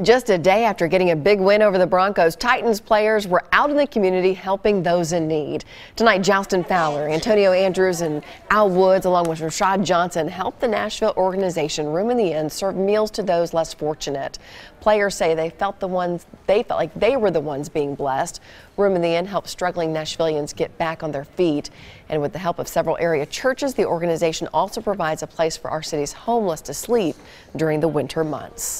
Just a day after getting a big win over the Broncos, Titans players were out in the community helping those in need. Tonight, Jalston Fowler, Antonio Andrews, and Al Woods, along with Rashad Johnson, helped the Nashville organization Room in the Inn serve meals to those less fortunate. Players say they felt the ones they felt like they were the ones being blessed. Room in the Inn helped struggling Nashvillians get back on their feet. And with the help of several area churches, the organization also provides a place for our city's homeless to sleep during the winter months.